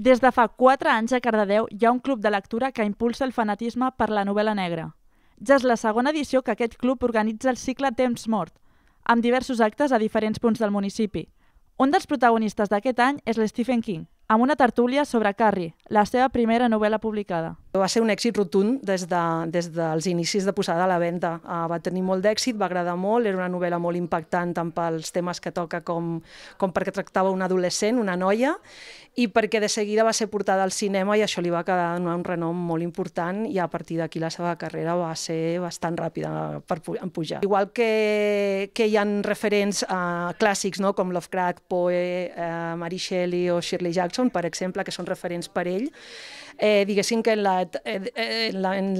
Des de fa 4 anys a Cardedeu hi ha un club de lectura que impulsa el fanatisme per la novel·la negra. Ja és la segona edició que aquest club organitza el cicle Temps Mort, amb diversos actes a diferents punts del municipi. Un dels protagonistes d'aquest any és l'Stephen King, amb una tertúlia sobre Carrie, la seva primera novel·la publicada. Va ser un èxit rotund des, de, des dels inicis de posada a la venda. Uh, va tenir molt d'èxit, va agradar molt, era una novel·la molt impactant tant pels temes que toca com, com perquè tractava una adolescent, una noia, i perquè de seguida va ser portada al cinema i això li va quedar un renom molt important i a partir d'aquí la seva carrera va ser bastant ràpida per pujar. Igual que, que hi han referents uh, clàssics no? com Lovecraft, Poe, uh, Mary Shelley o Shirley Jackson, per exemple, que són referents per ell, eh, diguéssim que en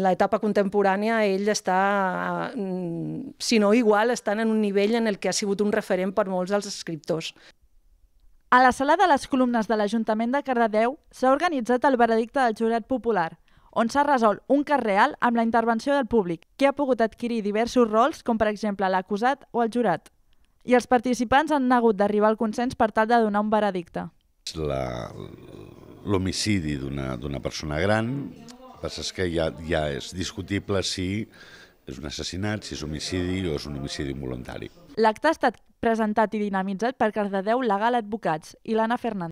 l'etapa contemporània ell està, uh, si no igual, estan en un nivell en el que ha sigut un referent per molts dels escriptors. A la sala de les columnes de l'Ajuntament de Cardedeu s'ha organitzat el veredicte del jurat popular, on s'ha resolt un cas real amb la intervenció del públic, que ha pogut adquirir diversos rols, com per exemple l'acusat o el jurat. I els participants han hagut d'arribar al consens per tal de donar un veredicte. L'homicidi d'una persona gran, passa que ja, ja és discutible si és un assassinat, si és homicidi o és un homicidi involuntari. L'acte ha estat presentat i dinamitzat per Cardedeu Legal Advocats i l'Anna Fernández.